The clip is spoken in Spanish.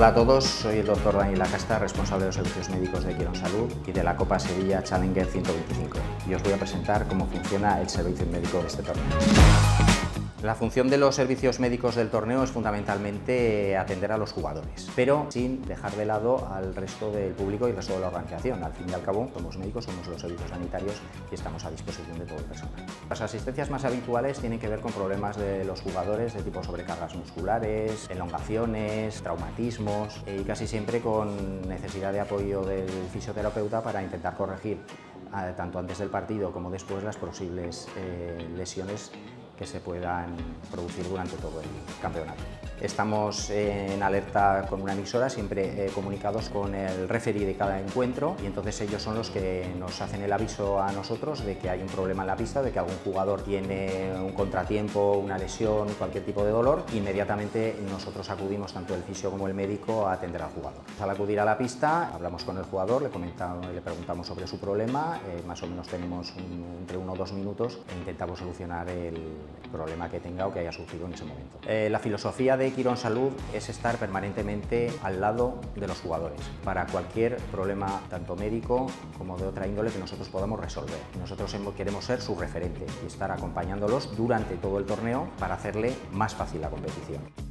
Hola a todos, soy el doctor Daniel Acasta, responsable de los servicios médicos de Quirón Salud y de la Copa Sevilla Challenger 125. Y os voy a presentar cómo funciona el servicio médico de este torneo. La función de los servicios médicos del torneo es fundamentalmente atender a los jugadores, pero sin dejar de lado al resto del público y el resto de la organización. Al fin y al cabo, somos médicos, somos los servicios sanitarios y estamos a disposición de todo el personal. Las asistencias más habituales tienen que ver con problemas de los jugadores de tipo sobrecargas musculares, elongaciones, traumatismos y casi siempre con necesidad de apoyo del fisioterapeuta para intentar corregir eh, tanto antes del partido como después las posibles eh, lesiones que se puedan producir durante todo el campeonato. Estamos en alerta con una emisora, siempre eh, comunicados con el referee de cada encuentro y entonces ellos son los que nos hacen el aviso a nosotros de que hay un problema en la pista, de que algún jugador tiene un contratiempo, una lesión, cualquier tipo de dolor. Inmediatamente nosotros acudimos, tanto el fisio como el médico, a atender al jugador. Al acudir a la pista, hablamos con el jugador, le, comentamos, le preguntamos sobre su problema, eh, más o menos tenemos entre uno o dos minutos e intentamos solucionar el, problema que tenga o que haya surgido en ese momento. Eh, la filosofía Quirón Salud es estar permanentemente al lado de los jugadores para cualquier problema tanto médico como de otra índole que nosotros podamos resolver. Nosotros queremos ser su referente y estar acompañándolos durante todo el torneo para hacerle más fácil la competición.